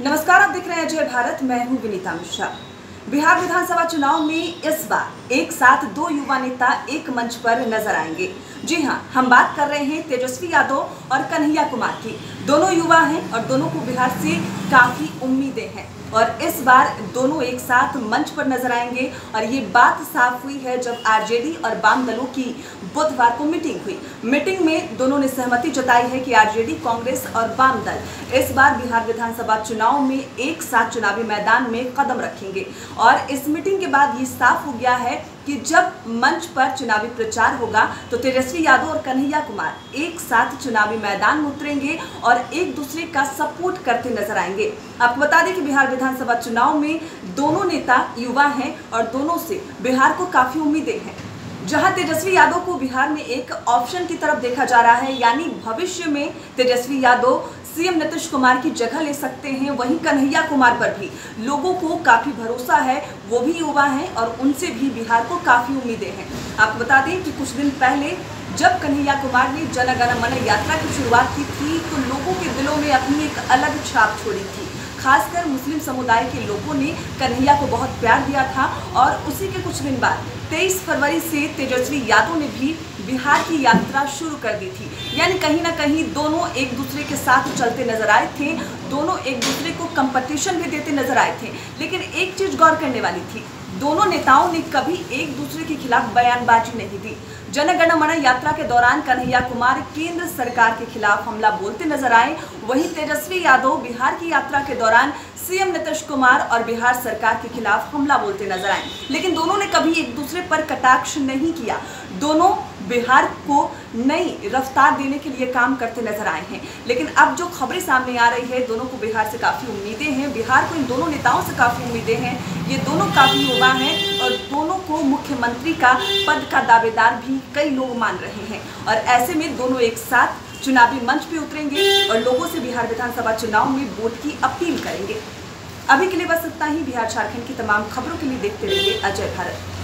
देख रहे हैं अजय भारत। मैं हूँ विनीता मिश्रा। बिहार विधानसभा चुनाव में इस बार एक साथ दो युवा नेता एक मंच पर नज़र आएँगे। जी हाँ, हम बात कर रहे हैं तेजस्वी यादव और कन्हैया कुमार की। दोनों युवा हैं और दोनों को बिहार से काफ़ी उम्मीदें हैं। और इस बार दोनों एक साथ मंच पर नज़र आएँगे और ये बात साफ़ हुई है जब आरजेडी और वाम दलों की बुधवार को मीटिंग हुई। मीटिंग में दोनों ने सहमति जताई है कि आरजेडी, कांग्रेस और वाम दल इस बार बिहार विधानसभा चुनाव में एक साथ चुनावी मैदान में कदम रखेंगे। और इस मीटिंग के बाद ये साफ़ हो गया है कि जब मंच पर चुनावी प्रचार होगा तो तेजस्वी यादव और कन्हैया कुमार एक साथ चुनावी मैदान में उतरेंगे और एक दूसरे का सपोर्ट करते नज़र आएँगे। आपको बता दें कि बिहार विधानसभा चुनाव में दोनों नेता युवा हैं और दोनों से बिहार को काफ़ी उम्मीदें हैं। जहाँ तेजस्वी यादव को बिहार में एक ऑप्शन की तरफ़ देखा जा रहा है, यानी भविष्य में तेजस्वी यादव सीएम नीतीश कुमार की जगह ले सकते हैं, वहीं कन्हैया कुमार पर भी। लोगों को काफ़ी भरोसा है, वो भी युवा हैं और उनसे भी बिहार को काफ़ी उम्मीदें हैं। आपको बता दें कि कुछ दिन पहले जब कन्हैया कुमार ने जन गण मन यात्रा की शुरुआत की थी तो लोगों के दिलों में अपनी एक अलग छाप छोड़ी थी। खासकर मुस्लिम समुदाय के लोगों ने कन्हैया को बहुत प्यार दिया था और उसी के कुछ दिन बाद 23 फरवरी से तेजस्वी यादव ने भी बिहार की यात्रा शुरू कर दी थी। यानी कहीं ना कहीं दोनों एक दूसरे के साथ चलते नज़र आए थे, दोनों एक दूसरे को कंपटीशन भी देते नज़र आए थे। लेकिन एक चीज़ गौर करने वाली थी, दोनों नेताओं ने कभी एक दूसरे के खिलाफ बयानबाजी नहीं दी। जनगण मन यात्रा के दौरान कन्हैया कुमार केंद्र सरकार के खिलाफ हमला बोलते नज़र आए। वहीं तेजस्वी यादव बिहार की यात्रा के दौरान सीएम नीतीश कुमार और बिहार सरकार के खिलाफ हमला बोलते नज़र आए। लेकिन दोनों ने कभी एक दूसरे पर कटाक्ष नहीं किया। दोनों बिहार को नई रफ्तार देने के लिए काम करते नज़र आए हैं। लेकिन अब जो खबरें सामने आ रही है, दोनों को बिहार से काफ़ी उम्मीदें हैं। बिहार को इन दोनों नेताओं से काफ़ी उम्मीदें हैं। ये दोनों काफ़ी युवा हैं। दोनों को मुख्यमंत्री का पद का दावेदार भी कई लोग मान रहे हैं। और ऐसे में दोनों एक साथ चुनावी मंच पे उतरेंगे और लोगों से बिहार विधानसभा चुनाव में वोट की अपील करेंगे। अभी के लिए बस इतना ही। बिहार झारखंड की तमाम खबरों के लिए देखते रहिए अजय भारत।